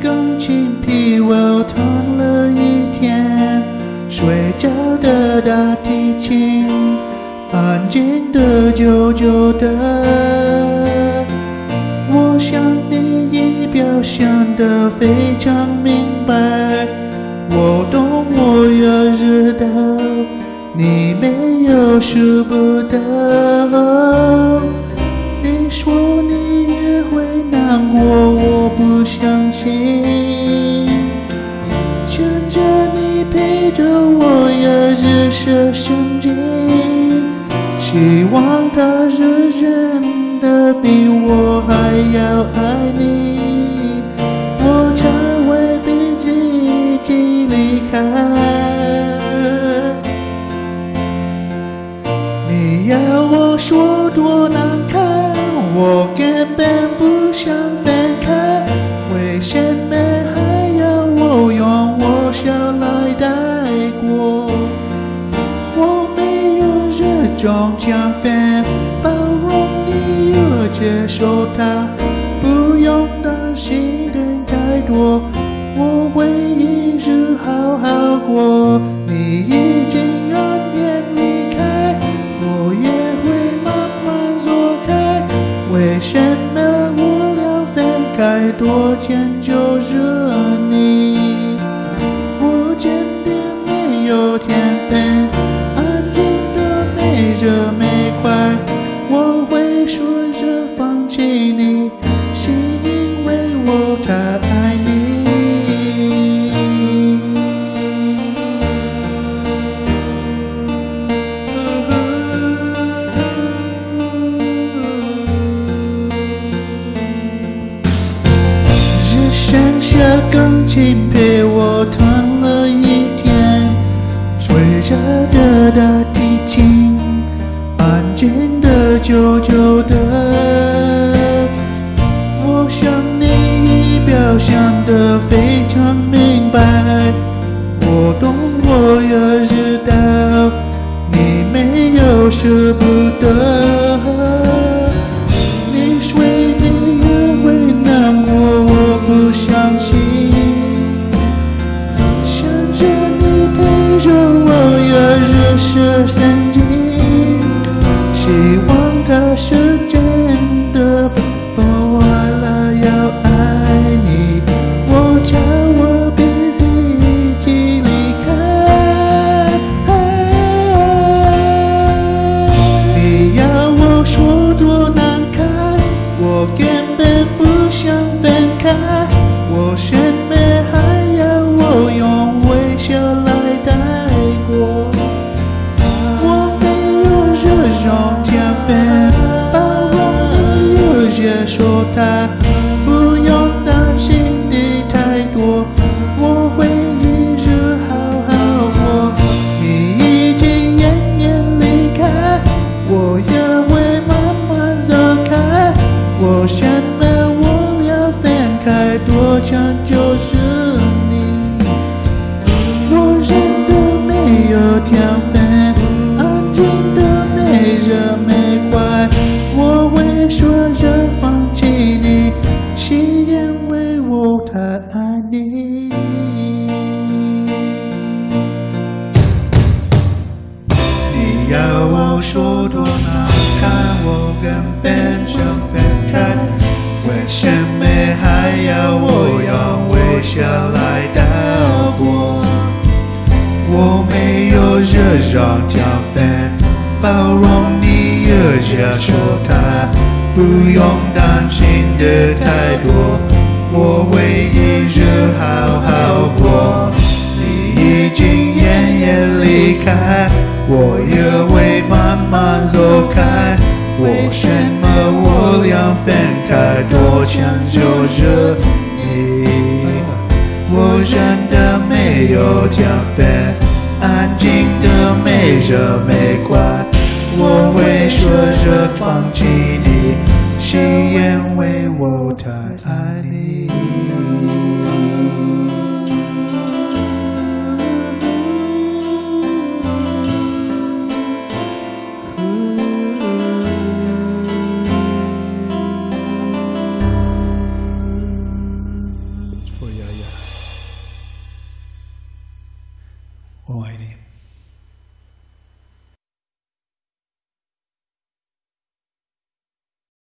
钢琴陪我弹了一天，睡着的大提琴，安静的久久的。我想你已表现得非常明白，我懂，我也知道，你没有舍不得。你说你我根本不想分开，为什么还要我用我笑来带过？我没有这种强分，包容你又接受他，不用担心的太多，我会一直好好过。你没热没快。我会说着放弃你，是因为我太爱你。只剩下钢琴陪我久久的。我想你已表现得非常明白，我懂，我也知道，你没有舍不得。没有天分，安静的没热没快，我会说着放弃你，是因为我太爱你。你要我说多难看，我根本想分开，为什么有这种天分，包容你也接受它，不用担心的太多，我会一直好好过。你已经远远离开，我也会慢慢走开。为什么我俩分开多长就着你？我真的没有天分，的没热没快。我会说着放弃你，是因为我太爱你。呀呀，我爱你。